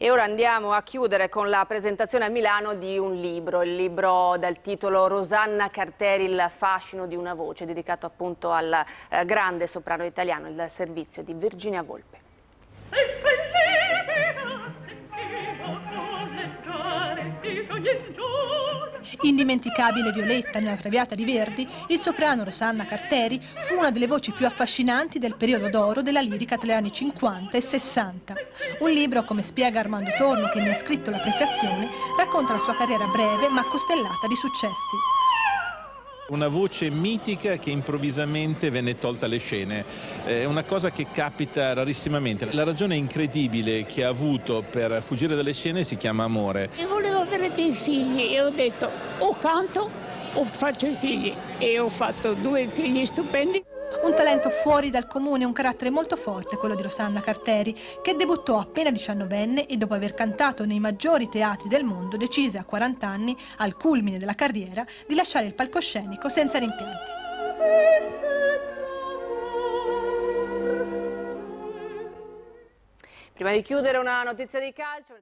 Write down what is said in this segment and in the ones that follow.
E ora andiamo a chiudere con la presentazione a Milano di un libro, il libro dal titolo Rosanna Carteri, il fascino di una voce, dedicato appunto al eh, grande soprano italiano, il servizio di Virginia Volpe. Indimenticabile Violetta nella Traviata di Verdi, il soprano Rosanna Carteri fu una delle voci più affascinanti del periodo d'oro della lirica tra gli anni 50 e 60. Un libro, come spiega Armando Torno, che ne ha scritto la prefazione, racconta la sua carriera breve ma costellata di successi. Una voce mitica che improvvisamente venne tolta alle scene, è una cosa che capita rarissimamente. La ragione incredibile che ha avuto per fuggire dalle scene si chiama amore. E volevo avere dei figli e ho detto o canto o faccio i figli e ho fatto due figli stupendi. Un talento fuori dal comune, un carattere molto forte, quello di Rosanna Carteri, che debuttò appena diciannovenne e dopo aver cantato nei maggiori teatri del mondo decise a 40 anni, al culmine della carriera, di lasciare il palcoscenico senza rimpianti. Prima di chiudere una notizia di calcio...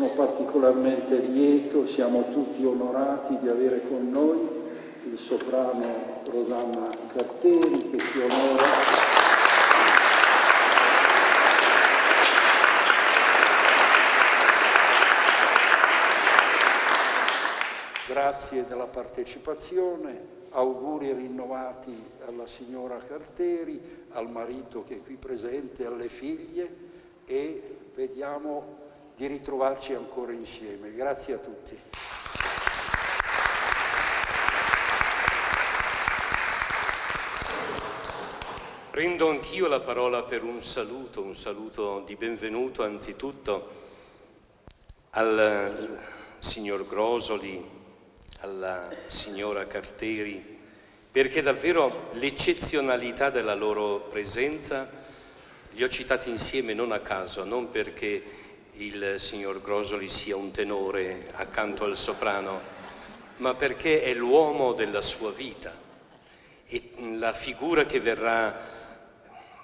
Sono particolarmente lieto, siamo tutti onorati di avere con noi il soprano Rosanna Carteri che ci onora. Grazie della partecipazione, auguri rinnovati alla signora Carteri, al marito che è qui presente, alle figlie e vediamo di ritrovarci ancora insieme. Grazie a tutti. Prendo anch'io la parola per un saluto, un saluto di benvenuto anzitutto al signor Grosoli, alla signora Carteri, perché davvero l'eccezionalità della loro presenza li ho citati insieme non a caso, non perché il signor Grosoli sia un tenore accanto al soprano, ma perché è l'uomo della sua vita e la figura che verrà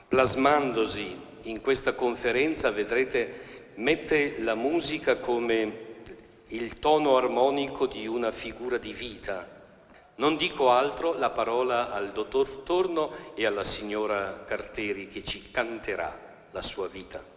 plasmandosi in questa conferenza, vedrete, mette la musica come il tono armonico di una figura di vita. Non dico altro, la parola al dottor Torno e alla signora Carteri che ci canterà la sua vita.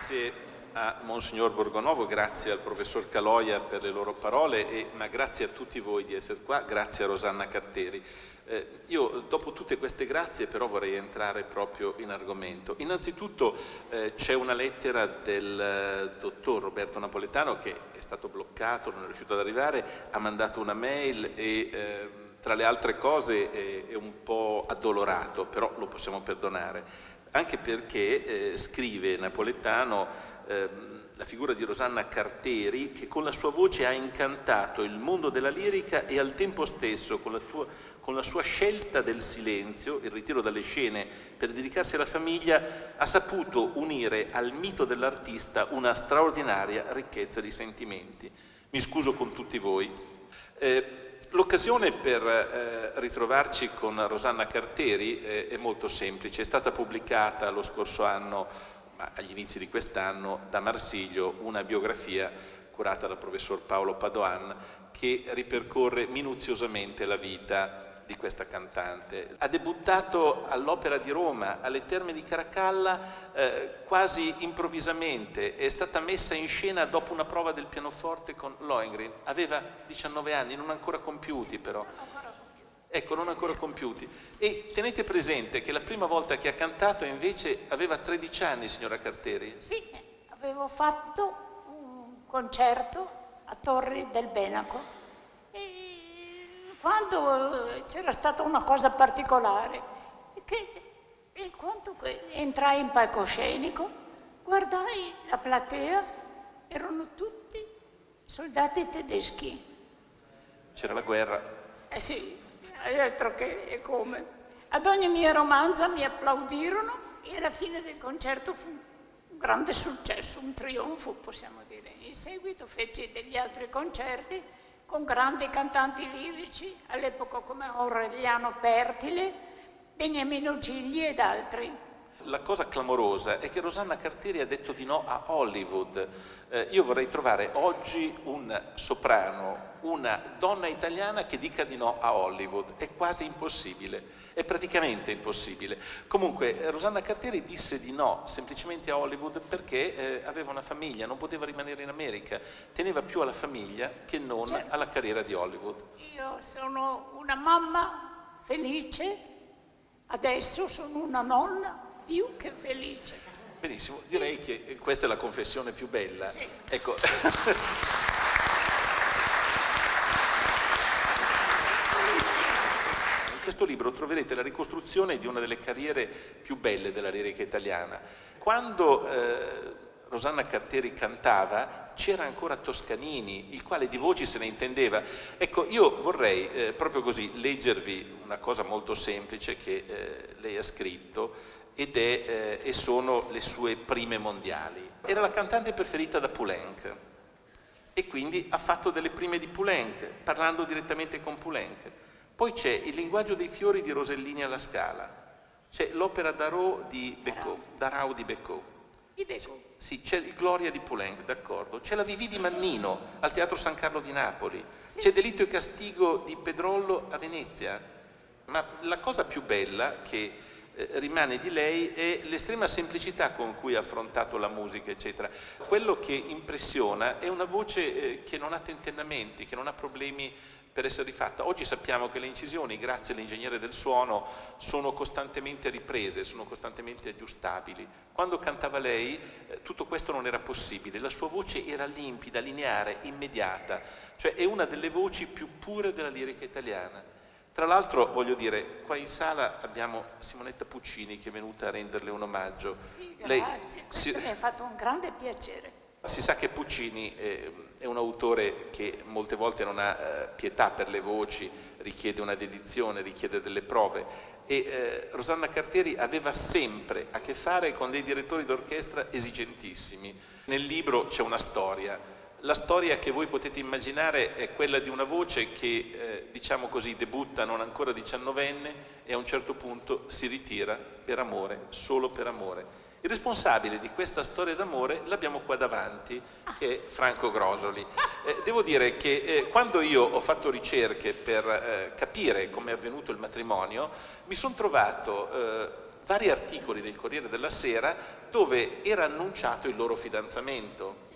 Grazie a Monsignor Borgonovo, grazie al professor Caloia per le loro parole, e, ma grazie a tutti voi di essere qua, grazie a Rosanna Carteri. Eh, io dopo tutte queste grazie però vorrei entrare proprio in argomento. Innanzitutto eh, c'è una lettera del eh, dottor Roberto Napoletano che è stato bloccato, non è riuscito ad arrivare, ha mandato una mail e ehm, tra le altre cose è un po' addolorato, però lo possiamo perdonare, anche perché eh, scrive Napoletano ehm, la figura di Rosanna Carteri che con la sua voce ha incantato il mondo della lirica e al tempo stesso con la, tua, con la sua scelta del silenzio, il ritiro dalle scene per dedicarsi alla famiglia, ha saputo unire al mito dell'artista una straordinaria ricchezza di sentimenti. Mi scuso con tutti voi. Eh, L'occasione per eh, ritrovarci con Rosanna Carteri eh, è molto semplice, è stata pubblicata lo scorso anno, agli inizi di quest'anno, da Marsiglio una biografia curata dal professor Paolo Padoan che ripercorre minuziosamente la vita di questa cantante. Ha debuttato all'Opera di Roma, alle Terme di Caracalla, eh, quasi improvvisamente, è stata messa in scena dopo una prova del pianoforte con Lohengrin, aveva 19 anni, non ancora compiuti però. Ecco, non ancora compiuti. E tenete presente che la prima volta che ha cantato invece aveva 13 anni, signora Carteri. Sì, avevo fatto un concerto a Torri del Benaco quando eh, c'era stata una cosa particolare, che quando entrai in palcoscenico, guardai la platea, erano tutti soldati tedeschi. C'era la guerra. Eh sì, altro che e come. Ad ogni mia romanza mi applaudirono e alla fine del concerto fu un grande successo, un trionfo possiamo dire. In seguito feci degli altri concerti con grandi cantanti lirici, all'epoca come Aureliano Pertile, Beniamino Gigli ed altri. La cosa clamorosa è che Rosanna Cartieri ha detto di no a Hollywood. Eh, io vorrei trovare oggi un soprano, una donna italiana che dica di no a Hollywood. È quasi impossibile, è praticamente impossibile. Comunque Rosanna Cartieri disse di no semplicemente a Hollywood perché eh, aveva una famiglia, non poteva rimanere in America, teneva più alla famiglia che non certo. alla carriera di Hollywood. Io sono una mamma felice, adesso sono una nonna più che felice. Benissimo, direi che questa è la confessione più bella. Sì. Ecco. In questo libro troverete la ricostruzione di una delle carriere più belle della lirica italiana. Quando eh, Rosanna Carteri cantava, c'era ancora Toscanini, il quale di voci se ne intendeva. Ecco, io vorrei eh, proprio così leggervi una cosa molto semplice che eh, lei ha scritto ed è, eh, e sono le sue prime mondiali. Era la cantante preferita da Poulenc e quindi ha fatto delle prime di Poulenc, parlando direttamente con Poulenc. Poi c'è il linguaggio dei fiori di Rosellini alla Scala, c'è l'opera Darau di Becot, Darau di Becot. Sì, c'è Gloria di Poulenc, d'accordo. C'è la Vivi di Mannino al Teatro San Carlo di Napoli. Sì. C'è Delitto e Castigo di Pedrollo a Venezia. Ma la cosa più bella che rimane di lei è l'estrema semplicità con cui ha affrontato la musica, eccetera. Quello che impressiona è una voce eh, che non ha tentennamenti, che non ha problemi per essere rifatta. Oggi sappiamo che le incisioni, grazie all'ingegnere del suono, sono costantemente riprese, sono costantemente aggiustabili. Quando cantava lei eh, tutto questo non era possibile, la sua voce era limpida, lineare, immediata, cioè è una delle voci più pure della lirica italiana. Tra l'altro voglio dire, qua in sala abbiamo Simonetta Puccini che è venuta a renderle un omaggio. Sì, grazie, Lei, si, mi ha fatto un grande piacere. Si sa che Puccini è, è un autore che molte volte non ha eh, pietà per le voci, richiede una dedizione, richiede delle prove e eh, Rosanna Cartieri aveva sempre a che fare con dei direttori d'orchestra esigentissimi. Nel libro c'è una storia La storia che voi potete immaginare è quella di una voce che, eh, diciamo così, debutta non ancora diciannovenne e a un certo punto si ritira per amore, solo per amore. Il responsabile di questa storia d'amore l'abbiamo qua davanti, che è Franco Grosoli. Eh, devo dire che eh, quando io ho fatto ricerche per eh, capire come è avvenuto il matrimonio, mi sono trovato eh, vari articoli del Corriere della Sera dove era annunciato il loro fidanzamento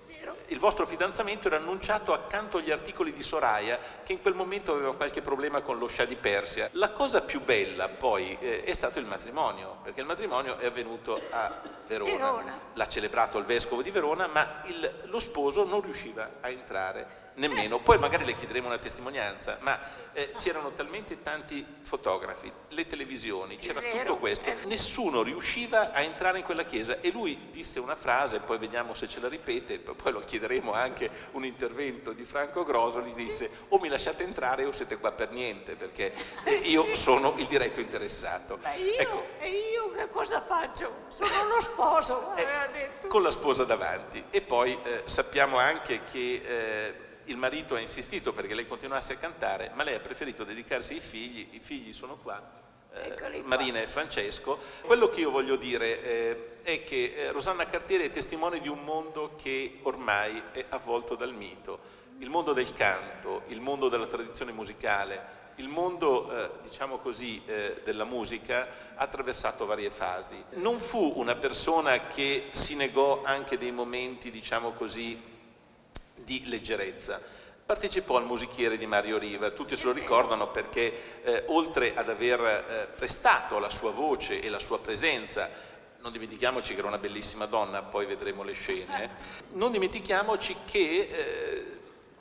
il vostro fidanzamento era annunciato accanto agli articoli di Soraya che in quel momento aveva qualche problema con lo scià di Persia. La cosa più bella poi eh, è stato il matrimonio, perché il matrimonio è avvenuto a Verona, Verona. l'ha celebrato il vescovo di Verona, ma il, lo sposo non riusciva a entrare nemmeno, poi magari le chiederemo una testimonianza, ma eh, c'erano talmente tanti fotografi, le televisioni, c'era tutto questo, nessuno riusciva a entrare in quella chiesa e lui disse una frase, poi vediamo se ce la ripete, poi lo chiederemo anche un intervento di Franco Grosso, gli disse o mi lasciate entrare o siete qua per niente, perché eh, io sono il diretto interessato. Ma io, ecco. e io che cosa faccio? Sono uno sposo, eh. Con la sposa davanti. E poi eh, sappiamo anche che eh, il marito ha insistito perché lei continuasse a cantare, ma lei ha preferito dedicarsi ai figli, i figli sono qua, eh, Marina e Francesco. Quello che io voglio dire eh, è che eh, Rosanna Cartieri è testimone di un mondo che ormai è avvolto dal mito, il mondo del canto, il mondo della tradizione musicale, il mondo, eh, diciamo così, eh, della musica ha attraversato varie fasi. Non fu una persona che si negò anche dei momenti, diciamo così, di leggerezza. Partecipò al musichiere di Mario Riva, tutti se lo ricordano perché eh, oltre ad aver eh, prestato la sua voce e la sua presenza, non dimentichiamoci che era una bellissima donna, poi vedremo le scene, non dimentichiamoci che eh,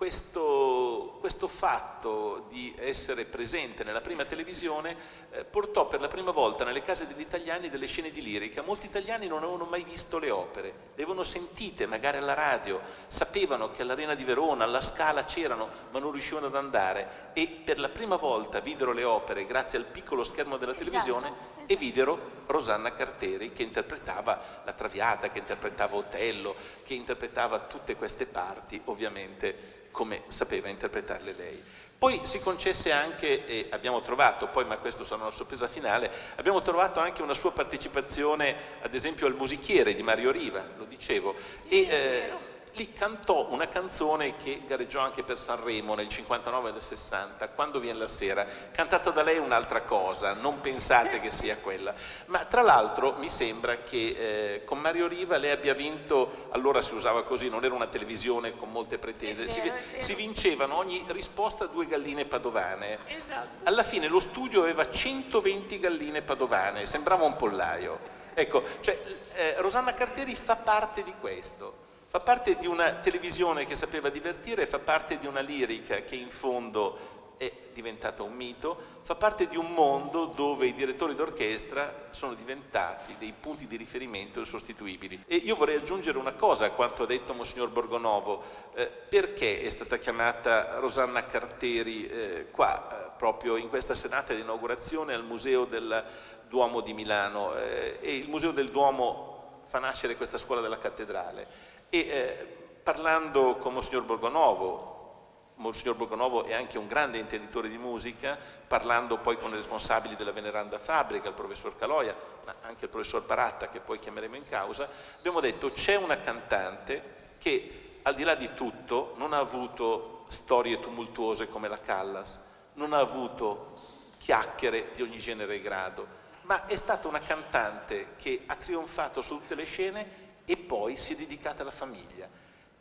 questo, questo, fatto di essere presente nella prima televisione eh, portò per la prima volta nelle case degli italiani delle scene di lirica. Molti italiani non avevano mai visto le opere, le avevano sentite magari alla radio, sapevano che all'Arena di Verona, alla Scala c'erano, ma non riuscivano ad andare e per la prima volta videro le opere grazie al piccolo schermo della esatto, televisione esatto. e videro Rosanna Carteri che interpretava La Traviata, che interpretava Otello, che interpretava tutte queste parti ovviamente come sapeva interpretarle lei. Poi si concesse anche, e abbiamo trovato, poi ma questo sarà una sorpresa finale, abbiamo trovato anche una sua partecipazione ad esempio al musichiere di Mario Riva, lo dicevo, sì, e, eh, lì cantò una canzone che gareggiò anche per Sanremo nel 59 e nel 60, Quando viene la sera, cantata da lei un'altra cosa, non pensate che sia quella. Ma tra l'altro mi sembra che eh, con Mario Riva lei abbia vinto, allora si usava così, non era una televisione con molte pretese, si, si, vincevano ogni risposta due galline padovane. Esatto. Alla fine lo studio aveva 120 galline padovane, sembrava un pollaio. Ecco, cioè, eh, Rosanna Carteri fa parte di questo fa parte di una televisione che sapeva divertire, fa parte di una lirica che in fondo è diventata un mito, fa parte di un mondo dove i direttori d'orchestra sono diventati dei punti di riferimento insostituibili. E io vorrei aggiungere una cosa a quanto ha detto Monsignor Borgonovo, eh, perché è stata chiamata Rosanna Carteri eh, qua, eh, proprio in questa serata di inaugurazione al Museo del Duomo di Milano eh, e il Museo del Duomo fa nascere questa scuola della cattedrale. E eh, parlando con Monsignor Borgonovo, Monsignor Borgonovo è anche un grande intenditore di musica, parlando poi con i responsabili della veneranda fabbrica, il professor Caloia, ma anche il professor Baratta che poi chiameremo in causa, abbiamo detto c'è una cantante che al di là di tutto non ha avuto storie tumultuose come la Callas, non ha avuto chiacchiere di ogni genere e grado, ma è stata una cantante che ha trionfato su tutte le scene e poi si è dedicata alla famiglia.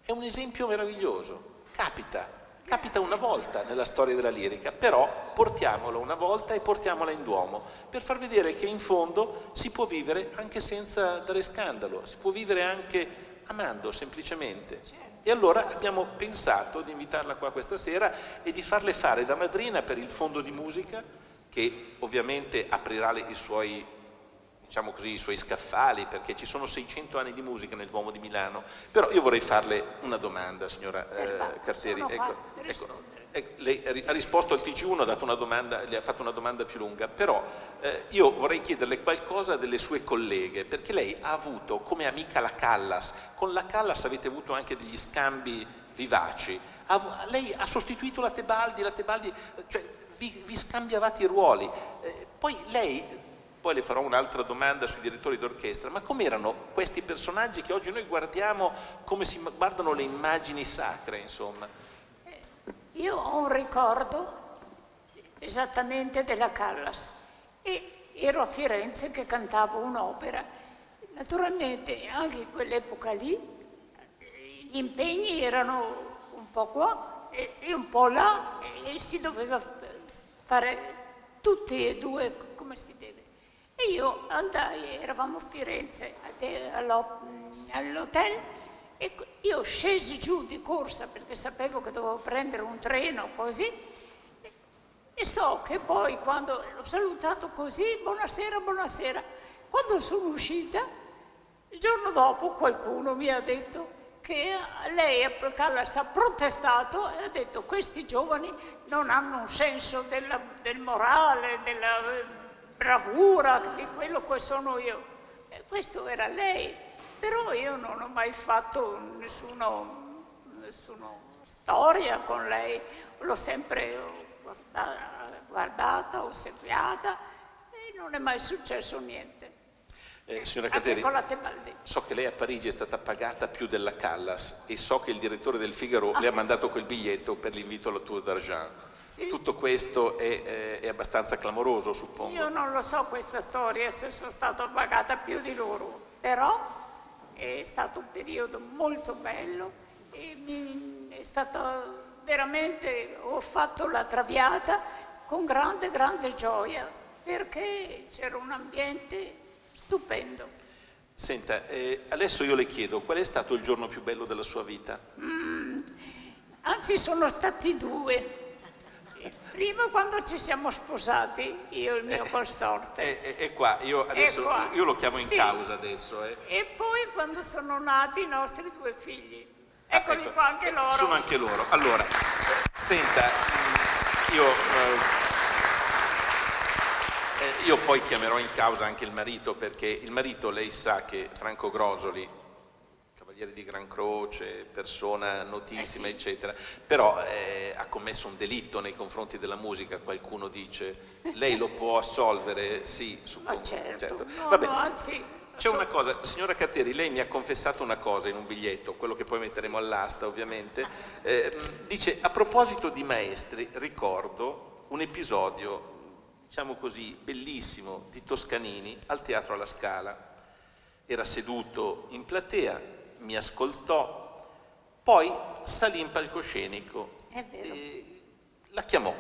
È un esempio meraviglioso, capita, capita una volta nella storia della lirica, però portiamolo una volta e portiamola in Duomo per far vedere che in fondo si può vivere anche senza dare scandalo, si può vivere anche amando semplicemente. E allora abbiamo pensato di invitarla qua questa sera e di farle fare da madrina per il fondo di musica che ovviamente aprirà i suoi diciamo così, i suoi scaffali, perché ci sono 600 anni di musica nel Duomo di Milano. Però io vorrei farle una domanda, signora eh, Cartieri. Ecco, ecco, lei ha risposto al TG1, ha dato una domanda, ha fatto una domanda più lunga, però eh, io vorrei chiederle qualcosa delle sue colleghe, perché lei ha avuto come amica la Callas, con la Callas avete avuto anche degli scambi vivaci, ha, lei ha sostituito la Tebaldi, la Tebaldi cioè, vi, vi scambiavate i ruoli, eh, poi lei, poi le farò un'altra domanda sui direttori d'orchestra, ma com'erano questi personaggi che oggi noi guardiamo come si guardano le immagini sacre, insomma? Io ho un ricordo esattamente della Callas e ero a Firenze che cantavo un'opera. Naturalmente anche in quell'epoca lì gli impegni erano un po' qua e, un po' là e si doveva fare tutti e due come si deve. E io andai, eravamo a Firenze all'hotel e io scesi giù di corsa perché sapevo che dovevo prendere un treno così e so che poi quando l'ho salutato così, buonasera, buonasera, quando sono uscita, il giorno dopo qualcuno mi ha detto che lei a Callas ha protestato e ha detto questi giovani non hanno un senso della, del morale, della bravura, di quello che sono io. E questo era lei però io non ho mai fatto nessuno, nessuna storia con lei, l'ho sempre guardata, guardata, ossequiata e non è mai successo niente. Eh, signora Cateri, so che lei a Parigi è stata pagata più della Callas e so che il direttore del Figaro ah. le ha mandato quel biglietto per l'invito alla Tour d'Argent. Tutto questo è, è, è, abbastanza clamoroso, suppongo. Io non lo so questa storia, se sono stata pagata più di loro, però è stato un periodo molto bello e mi è stato veramente, ho fatto la traviata con grande, grande gioia perché c'era un ambiente stupendo. Senta, eh, adesso io le chiedo, qual è stato il giorno più bello della sua vita? Mm, anzi, sono stati due. Prima quando ci siamo sposati, io e il mio eh, consorte. È, è, è qua, io, adesso, qua. io lo chiamo in sì. causa adesso. Eh. E poi quando sono nati i nostri due figli. Ah, Eccoli ecco, qua anche loro. Sono anche loro. Allora, senta, mm, io... Eh, eh, io poi chiamerò in causa anche il marito perché il marito, lei sa che Franco Grosoli Cavaliere di Gran Croce, persona notissima, eh sì. eccetera, però eh, ha commesso un delitto nei confronti della musica, qualcuno dice, lei lo può assolvere? Sì, suppongo. Ma certo, certo. No. No, anzi... C'è una cosa, signora Cartieri, lei mi ha confessato una cosa in un biglietto, quello che poi metteremo all'asta ovviamente, eh, dice a proposito di maestri ricordo un episodio, diciamo così, bellissimo di Toscanini al Teatro alla Scala. Era seduto in platea, mi ascoltò, poi salì in palcoscenico. la chiamò,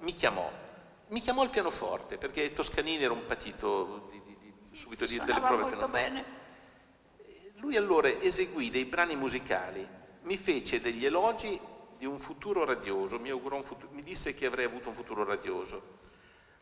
mi chiamò, mi chiamò al pianoforte perché Toscanini era un patito di, di, di, subito sì, delle prove molto bene. Lui allora eseguì dei brani musicali, mi fece degli elogi di un futuro radioso, mi, futuro, mi disse che avrei avuto un futuro radioso.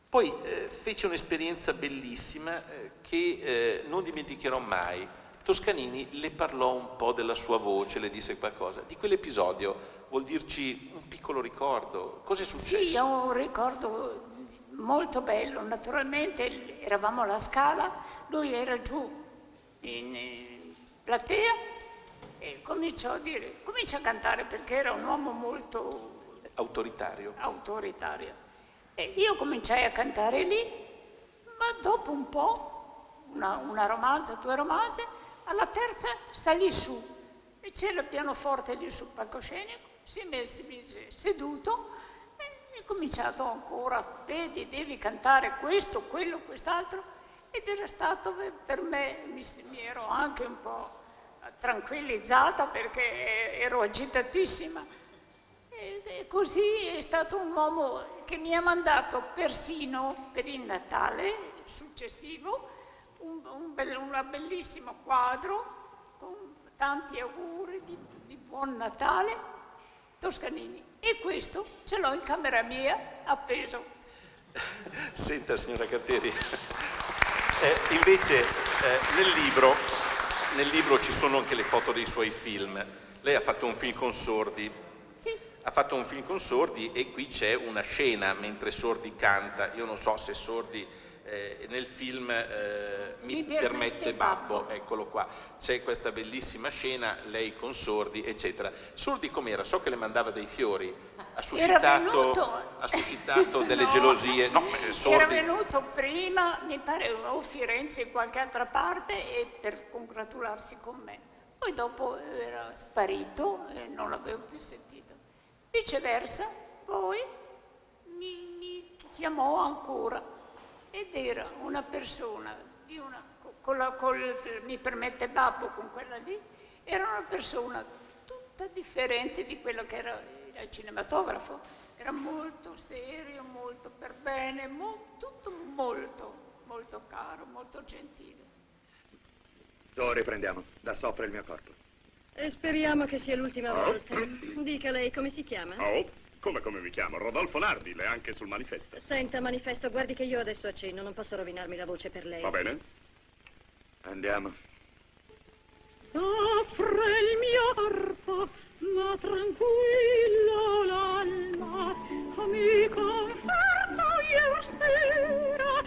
Poi eh, fece un'esperienza bellissima eh, che eh, non dimenticherò mai Toscanini le parlò un po' della sua voce, le disse qualcosa. Di quell'episodio vuol dirci un piccolo ricordo? Cosa è successo? Sì, ho un ricordo molto bello. Naturalmente eravamo alla Scala, lui era giù in platea e cominciò a dire, comincia a cantare perché era un uomo molto autoritario. autoritario. E io cominciai a cantare lì, ma dopo un po', una, una romanza, due romanze, alla terza salì su e c'era il pianoforte lì sul palcoscenico, si è messo seduto e è cominciato ancora, vedi, devi cantare questo, quello, quest'altro ed era stato per me, mi, mi ero anche un po' tranquillizzata perché ero agitatissima. E così è stato un uomo che mi ha mandato persino per il Natale successivo un, un, bel, bellissimo quadro con tanti auguri di, di buon Natale Toscanini e questo ce l'ho in camera mia appeso. Senta signora Carteri, eh, invece eh, nel, libro, nel libro ci sono anche le foto dei suoi film. Lei ha fatto un film con sordi. Sì. ha fatto un film con Sordi e qui c'è una scena mentre Sordi canta, io non so se Sordi eh, nel film eh, mi, mi, permette Babbo, eccolo qua, c'è questa bellissima scena, lei con Sordi, eccetera. Sordi com'era? So che le mandava dei fiori, ha suscitato, ha suscitato delle no, gelosie. No, Sordi. Era venuto prima, mi pare, o Firenze o qualche altra parte, per congratularsi con me. Poi dopo era sparito e non l'avevo più sentito. Viceversa, poi mi, mi chiamò ancora ed era una persona di una, con la, col, mi permette Babbo con quella lì, era una persona tutta differente di quello che era il cinematografo, era molto serio, molto per bene, mo, tutto molto, molto caro, molto gentile. Dove riprendiamo, da sopra il mio corpo. E speriamo che sia l'ultima oh. volta. Dica lei come si chiama? Oh. Come, come mi chiamo? Rodolfo Nardi, le anche sul manifesto. Senta, manifesto, guardi che io adesso accenno, non posso rovinarmi la voce per lei. Va bene. Andiamo. Soffre il mio arpo, ma tranquillo l'alma, mi conforto io sera,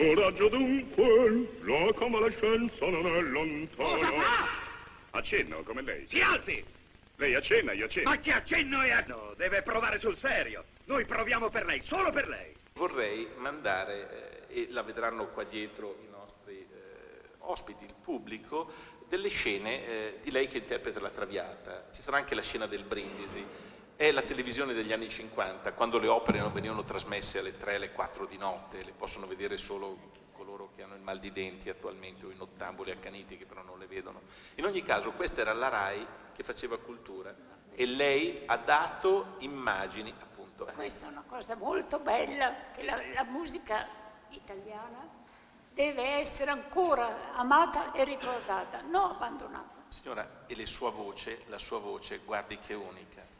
Coraggio dunque, la convalescenza non è lontana. Cosa fa? Accenno, come lei. Si alzi! Lei accenna, io accenno. Ma che accenno è? No, deve provare sul serio. Noi proviamo per lei, solo per lei. Vorrei mandare, eh, e la vedranno qua dietro i nostri eh, ospiti, il pubblico, delle scene eh, di lei che interpreta la Traviata. Ci sarà anche la scena del Brindisi è la televisione degli anni 50, quando le opere non venivano trasmesse alle 3, alle 4 di notte, le possono vedere solo coloro che hanno il mal di denti attualmente o i nottamboli accaniti che però non le vedono. In ogni caso questa era la RAI che faceva cultura e lei ha dato immagini appunto. Questa è una cosa molto bella, che la, la musica italiana deve essere ancora amata e ricordata, non abbandonata. Signora, e la sua voce, la sua voce, guardi che unica.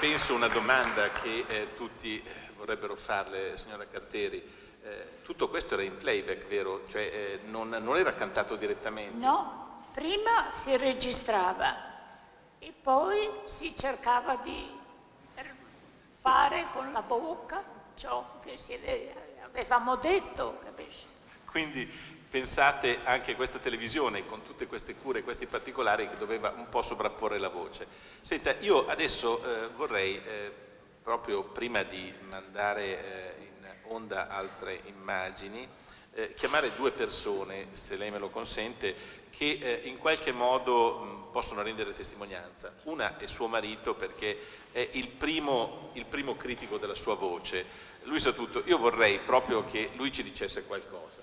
penso una domanda che eh, tutti eh, vorrebbero farle, signora Carteri. Eh, tutto questo era in playback, vero? Cioè eh, non, non, era cantato direttamente? No, prima si registrava e poi si cercava di fare con la bocca ciò che avevamo detto, capisci? Quindi pensate anche questa televisione con tutte queste cure, questi particolari che doveva un po' sovrapporre la voce. Senta, io adesso eh, vorrei, eh, proprio prima di mandare eh, in onda altre immagini, eh, chiamare due persone, se lei me lo consente, che eh, in qualche modo mh, possono rendere testimonianza. Una è suo marito perché è il primo, il primo critico della sua voce. Lui sa tutto, io vorrei proprio che lui ci dicesse qualcosa.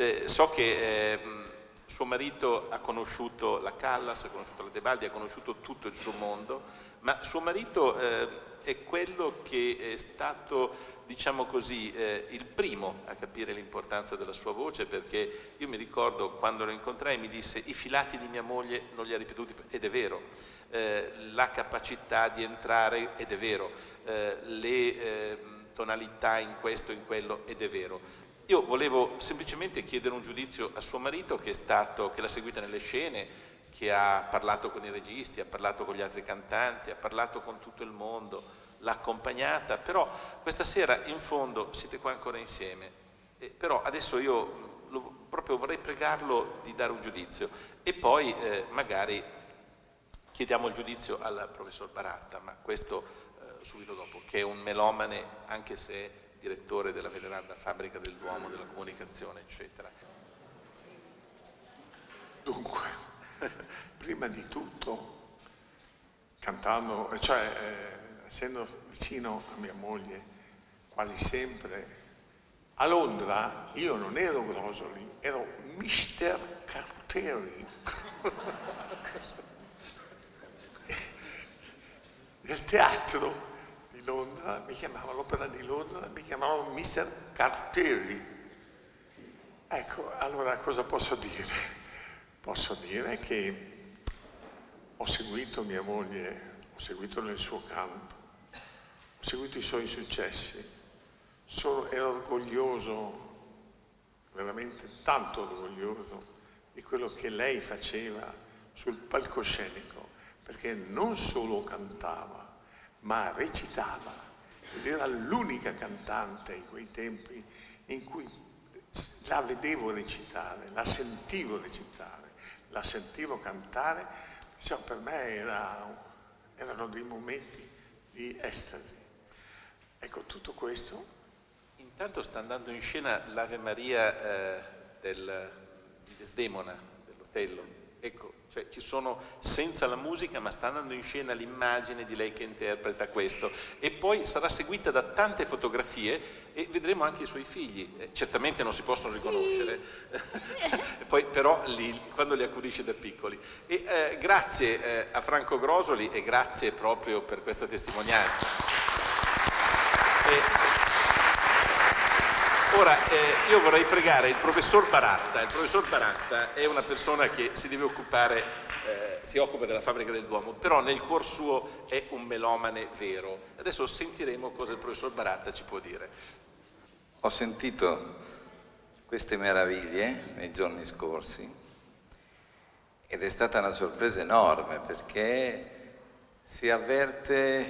Eh, so che ehm, suo marito ha conosciuto la Callas, ha conosciuto la Tebaldi, ha conosciuto tutto il suo mondo, ma suo marito eh, è quello che è stato, diciamo così, eh, il primo a capire l'importanza della sua voce, perché io mi ricordo quando lo incontrai mi disse i filati di mia moglie non li ha ripetuti, ed è vero, eh, la capacità di entrare, ed è vero, eh, le ehm, tonalità in questo, in quello, ed è vero. Io volevo semplicemente chiedere un giudizio a suo marito che, stato, che l'ha seguita nelle scene, che ha parlato con i registi, ha parlato con gli altri cantanti, ha parlato con tutto il mondo, l'ha accompagnata, però questa sera in fondo siete qua ancora insieme, eh, però adesso io lo, proprio vorrei pregarlo di dare un giudizio. E poi eh, magari chiediamo il giudizio al professor Baratta, ma questo eh, subito dopo, che è un melomane anche se direttore della veneranda fabbrica del Duomo, della comunicazione, eccetera. Dunque, prima di tutto cantando, cioè eh, essendo vicino a mia moglie quasi sempre, a Londra io non ero Grosoli, ero Mr. Carteri. Nel teatro Londra mi chiamavano, l'opera di Londra mi chiamavano Mr. Carteri. Ecco, allora cosa posso dire? Posso dire che ho seguito mia moglie, ho seguito nel suo canto, ho seguito i suoi successi, sono, ero orgoglioso, veramente tanto orgoglioso di quello che lei faceva sul palcoscenico, perché non solo cantava, ma recitava ed era l'unica cantante in quei tempi in cui la vedevo recitare, la sentivo recitare la sentivo cantare, cioè per me era, erano dei momenti di estasi. Ecco, tutto questo. Intanto sta andando in scena l'Ave Maria eh, del, di Desdemona, dell'Otello. Ecco, cioè ci sono senza la musica ma sta andando in scena l'immagine di lei che interpreta questo e poi sarà seguita da tante fotografie e vedremo anche i suoi figli, eh, certamente non si possono sì. riconoscere, poi però li, quando li accudisce da piccoli. E, eh, grazie eh, a Franco Grosoli e grazie proprio per questa testimonianza. E, Ora, eh, io vorrei pregare il professor Baratta. Il professor Baratta è una persona che si deve occupare, eh, si occupa della fabbrica del Duomo, però nel cuor suo è un melomane vero. Adesso sentiremo cosa il professor Baratta ci può dire. Ho sentito queste meraviglie nei giorni scorsi ed è stata una sorpresa enorme perché si avverte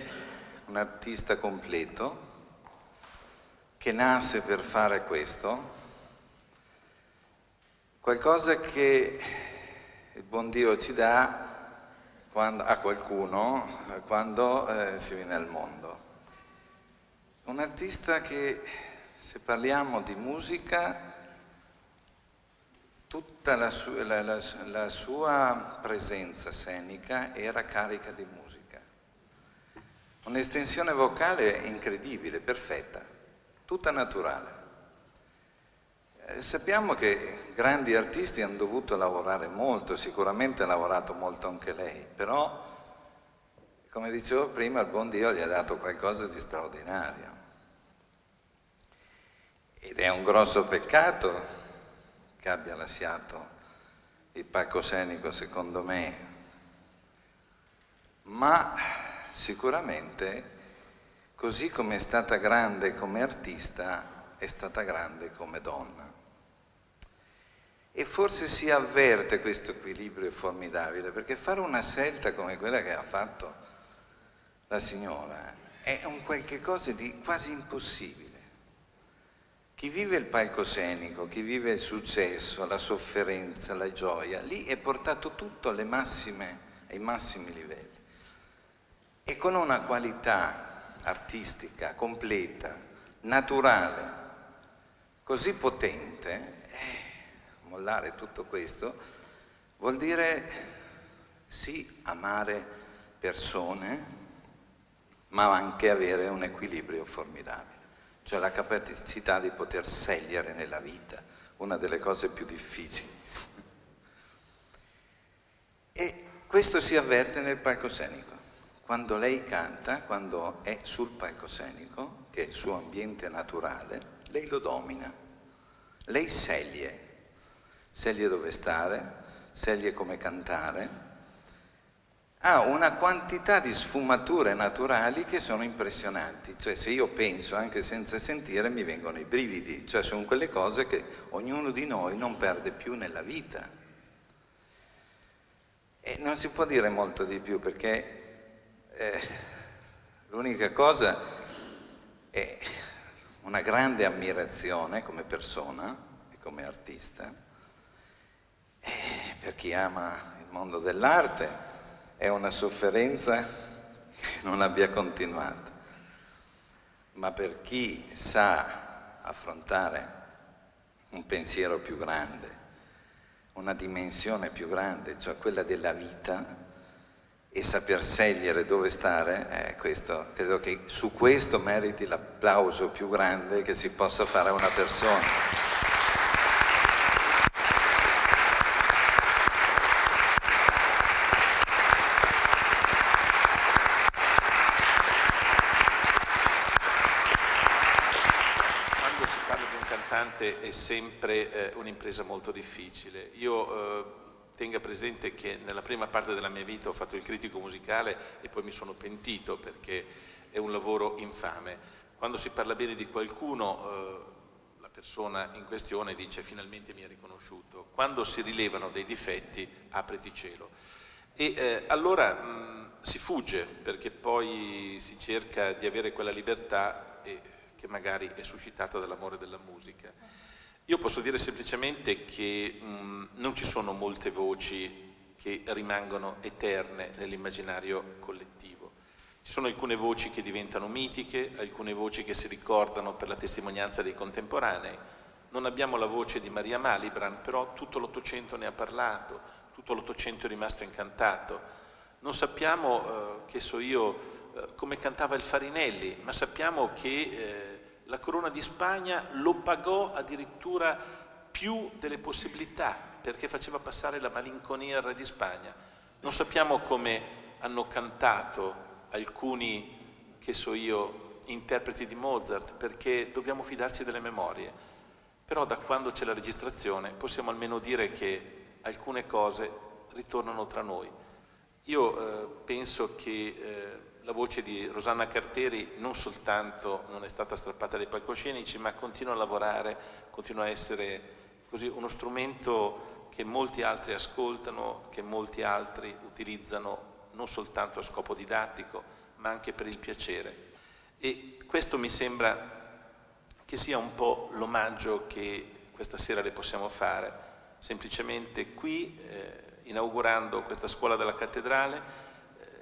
un artista completo che nasce per fare questo, qualcosa che il buon Dio ci dà quando, a qualcuno quando eh, si viene al mondo. Un artista che, se parliamo di musica, tutta la, su, la, la, la sua presenza scenica era carica di musica. Un'estensione vocale incredibile, perfetta tutta naturale. Eh, sappiamo che grandi artisti hanno dovuto lavorare molto, sicuramente ha lavorato molto anche lei, però, come dicevo prima, il buon Dio gli ha dato qualcosa di straordinario. Ed è un grosso peccato che abbia lasciato il palcoscenico, secondo me, ma sicuramente così come è stata grande come artista, è stata grande come donna. E forse si avverte questo equilibrio formidabile, perché fare una scelta come quella che ha fatto la signora è un qualche cosa di quasi impossibile, Chi vive il palcoscenico, chi vive il successo, la sofferenza, la gioia, lì è portato tutto massime, ai massimi livelli. E con una qualità artistica, completa, naturale, così potente, eh, mollare tutto questo vuol dire sì amare persone, ma anche avere un equilibrio formidabile cioè la capacità di poter scegliere nella vita, una delle cose più difficili. E questo si avverte nel palcoscenico. Quando lei canta, quando è sul palcoscenico, che è il suo ambiente naturale, lei lo domina. Lei sceglie, sceglie dove stare, sceglie come cantare, ha una quantità di sfumature naturali che sono impressionanti, cioè se io penso anche senza sentire mi vengono i brividi, cioè sono quelle cose che ognuno di noi non perde più nella vita. E non si può dire molto di più perché eh, l'unica cosa è una grande ammirazione come persona e come artista, eh, per chi ama il mondo dell'arte è una sofferenza che non abbia continuato, ma per chi sa affrontare un pensiero più grande, una dimensione più grande, cioè quella della vita, e saper scegliere dove stare, eh, questo, credo che su questo meriti l'applauso più grande che si possa fare a una persona. cantante è sempre eh, un'impresa molto difficile. Io eh, tenga presente che nella prima parte della mia vita ho fatto il critico musicale e poi mi sono pentito perché è un lavoro infame. Quando si parla bene di qualcuno, eh, la persona in questione dice finalmente mi ha riconosciuto. Quando si rilevano dei difetti, apriti cielo. E eh, allora mh, si fugge perché poi si cerca di avere quella libertà e che magari è suscitata dall'amore della musica. Io posso dire semplicemente che mh, non ci sono molte voci che rimangono eterne nell'immaginario collettivo. Ci sono alcune voci che diventano mitiche, alcune voci che si ricordano per la testimonianza dei contemporanei. Non abbiamo la voce di Maria Malibran, però tutto l'Ottocento ne ha parlato, tutto l'Ottocento è rimasto incantato. Non sappiamo, eh, che so io, eh, come cantava il Farinelli, ma sappiamo che eh, la corona di Spagna lo pagò addirittura più delle possibilità perché faceva passare la malinconia al re di Spagna. Non sappiamo come hanno cantato alcuni, che so io, interpreti di Mozart, perché dobbiamo fidarci delle memorie. Però da quando c'è la registrazione possiamo almeno dire che alcune cose ritornano tra noi. Io eh, penso che eh, la voce di Rosanna Carteri non soltanto non è stata strappata dai palcoscenici, ma continua a lavorare, continua a essere così uno strumento che molti altri ascoltano, che molti altri utilizzano non soltanto a scopo didattico, ma anche per il piacere. E questo mi sembra che sia un po' l'omaggio che questa sera le possiamo fare, semplicemente qui, eh, inaugurando questa scuola della cattedrale,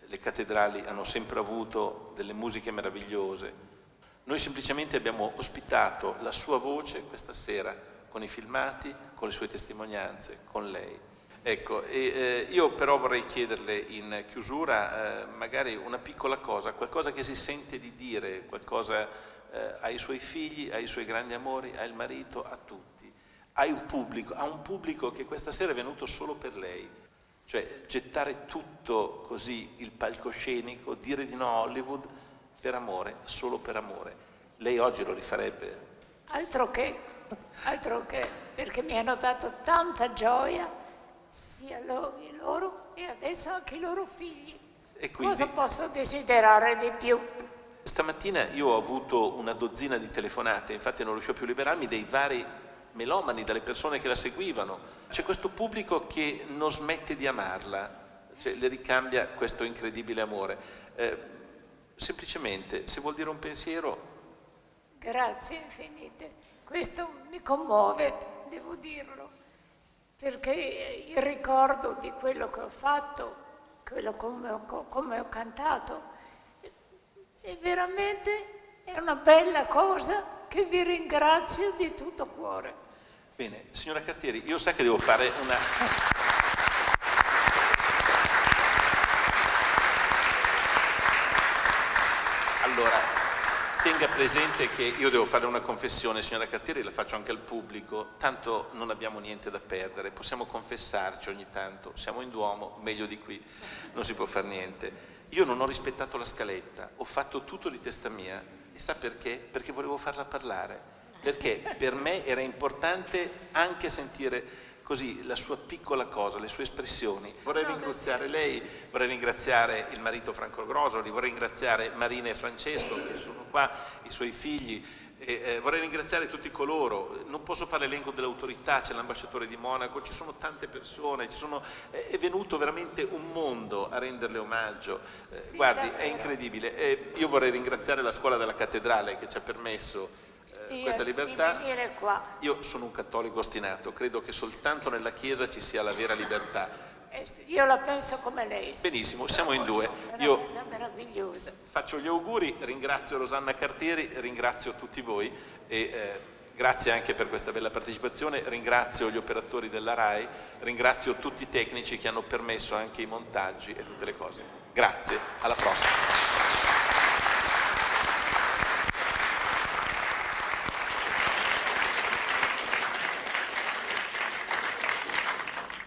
le cattedrali hanno sempre avuto delle musiche meravigliose. Noi semplicemente abbiamo ospitato la sua voce questa sera con i filmati, con le sue testimonianze, con lei. Ecco, e, eh, io però vorrei chiederle in chiusura eh, magari una piccola cosa, qualcosa che si sente di dire, qualcosa eh, ai suoi figli, ai suoi grandi amori, al marito, a tutti. Un pubblico, ha un pubblico che questa sera è venuto solo per lei, cioè gettare tutto così, il palcoscenico, dire di no a Hollywood per amore, solo per amore. Lei oggi lo rifarebbe? Altro che, altro che, perché mi hanno dato tanta gioia, sia loro e adesso anche i loro figli. E quindi, Cosa posso desiderare di più? Stamattina io ho avuto una dozzina di telefonate, infatti non riuscivo più a liberarmi dei vari melomani, dalle persone che la seguivano. C'è questo pubblico che non smette di amarla, cioè, le ricambia questo incredibile amore. Eh, semplicemente, se vuol dire un pensiero... grazie infinite. Questo mi commuove, devo dirlo, perché il ricordo di quello che ho fatto, quello come ho, come ho cantato, è veramente è una bella cosa che vi ringrazio di tutto cuore. Bene, signora Cartieri, io sa che devo fare una... Allora, tenga presente che io devo fare una confessione, signora Cartieri, la faccio anche al pubblico, tanto non abbiamo niente da perdere, possiamo confessarci ogni tanto, siamo in Duomo, meglio di qui, non si può fare niente. Io non ho rispettato la scaletta, ho fatto tutto di testa mia e sa perché? Perché volevo farla parlare, perché per me era importante anche sentire così la sua piccola cosa, le sue espressioni. Vorrei ringraziare lei, vorrei ringraziare il marito Franco Grosoli, vorrei ringraziare Marina e Francesco che sono qua, i suoi figli, e, eh, vorrei ringraziare tutti coloro, non posso fare l'elenco dell'autorità, c'è l'ambasciatore di Monaco, ci sono tante persone, sono, è venuto veramente un mondo a renderle omaggio. Eh, sì, guardi, davvero. è incredibile. Eh, io vorrei ringraziare la scuola della cattedrale che ci ha permesso di, questa libertà. Io sono un cattolico ostinato, credo che soltanto nella Chiesa ci sia la vera libertà. Eh, io la penso come lei. Benissimo, siamo in due. Io faccio gli auguri, ringrazio Rosanna Cartieri, ringrazio tutti voi e eh, grazie anche per questa bella partecipazione, ringrazio gli operatori della RAI, ringrazio tutti i tecnici che hanno permesso anche i montaggi e tutte le cose. Grazie, alla prossima.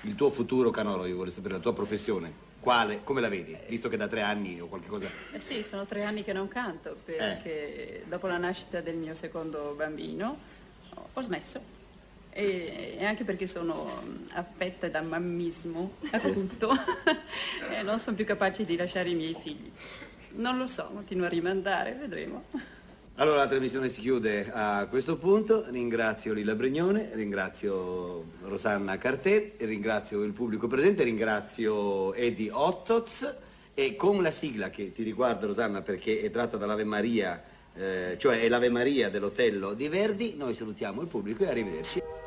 Il tuo futuro canoro, io vorrei sapere, la tua professione, quale, come la vedi? Visto che da tre anni o qualche cosa... Eh sì, sono tre anni che non canto, perché eh. dopo la nascita del mio secondo bambino ho smesso. E, e anche perché sono affetta da mammismo acuto e non sono più capace di lasciare i miei figli. Non lo so, continuo a rimandare, vedremo. Allora la trasmissione si chiude a questo punto, ringrazio Lilla Bregnone, ringrazio Rosanna Carter, ringrazio il pubblico presente, ringrazio Eddie Ottoz e con la sigla che ti riguarda Rosanna perché è tratta dall'Ave Maria, eh, cioè è l'Ave Maria dell'Otello di Verdi, noi salutiamo il pubblico e arrivederci.